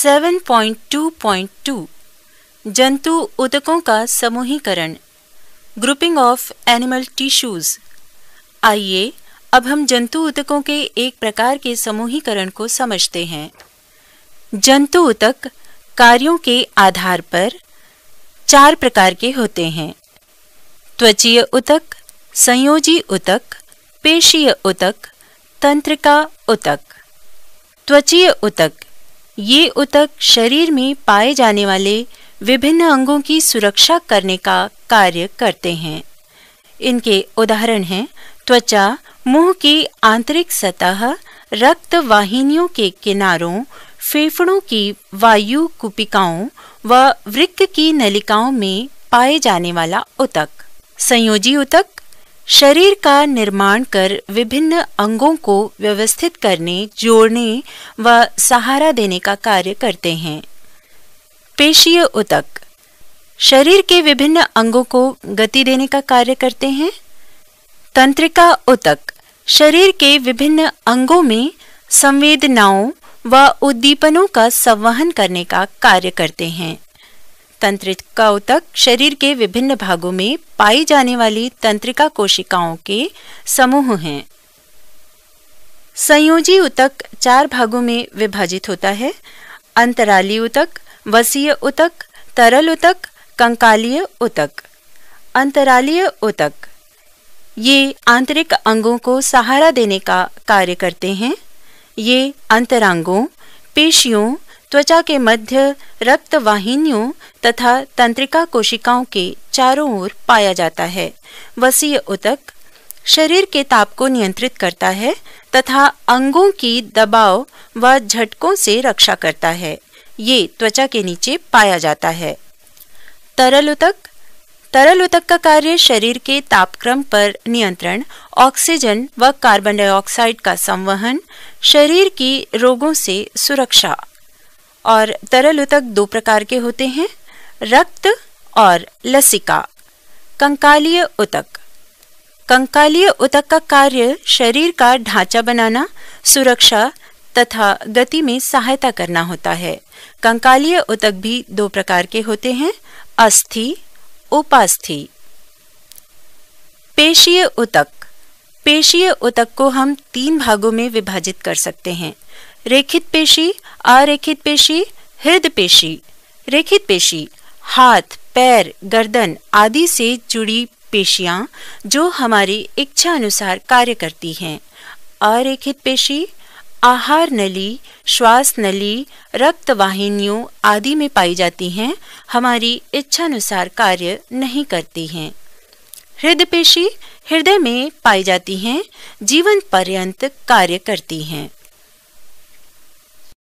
7.2.2 जंतु उतकों का समूहीकरण ग्रुपिंग ऑफ़ एनिमल टिश्यूज आइए, अब हम जंतु उतकों के एक प्रकार के समूहीकरण को समझते हैं। जंतु उतक कार्यों के आधार पर चार प्रकार के होते हैं। त्वचीय उतक संयोजी उतक पेशीय उतक तंत्रिका उतक त्वचीय उतक ये उतक शरीर में पाए जाने वाले विभिन्न अंगों की सुरक्षा करने का कार्य करते हैं। इनके उदाहरण हैं, त्वचा, मुँह की आंतरिक सतह रक्त वाहिनियों के किनारों, फेफड़ों की वायु कुपिकाओं व वृक्क की नलिकाओं में पाए जाने वाला उतक। संयोजी उतक शरीर का निर्माण कर विभिन्न अंगों को व्यवस्थित करने, जोड़ने व सहारा देने का कार्य करते हैं। पेशीय उतक। शरीर के विभिन्न अंगों को गति देने का कार्य करते हैं। तंत्रिका उतक। शरीर के विभिन्न अंगों में संवेदनाओं व उद्दीपनों का संवहन करने का कार्य करते हैं। तंत्रिका उतक शरीर के विभिन्न भागों में पाई जाने वाली तंत्रिका कोशिकाओं के समूह हैं। संयोजी उतक चार भागों में विभाजित होता है। अंतराली उतक वसीय उतक तरल उतक कंकालीय उतक अंतरालीय उतक ये आंतरिक अंगों को सहारा देने का कार्य करते हैं। ये अंतरांगों, पेशियों त्वचा के मध्य रक्त वाहिनियों तथा तंत्रिका कोशिकाओं के चारों ओर पाया जाता है। वसीय उतक शरीर के ताप को नियंत्रित करता है तथा अंगों की दबाव व झटकों से रक्षा करता है। ये त्वचा के नीचे पाया जाता है। तरल उतक तरल उतक का कार्य शरीर के तापक्रम पर नियंत्रण, ऑक्सीजन व कार्बन डाइऑक्साइड का संवहन, शरीर की रोगों से सुरक्षा। और तरल उतक दो प्रकार के होते हैं, रक्त और लसिका। कंकालीय उतक। कंकालीय उतक का कार्य शरीर का ढांचा बनाना, सुरक्षा तथा गति में सहायता करना होता है। कंकालीय उतक भी दो प्रकार के होते हैं, अस्थि, उपास्थि। पेशीय उतक। पेशीय उतक को हम तीन भागों में विभाजित कर सकते हैं। रेखित पेशी अरेखित पेशी हृदय पेशी, रेखित पेशी, हाथ, पैर, गर्दन आदि से जुड़ी पेशियाँ जो हमारी इच्छा अनुसार कार्य करती हैं। अरेखित पेशी, आहार नली, श्वास नली रक्त वाहिनियों आदि में पाई जाती हैं, हमारी इच्छानुसार कार्य नहीं करती हैं। हृदय पेशी, हृदय में पाई जाती हैं, जीवन पर्यंत कार्य करती हैं।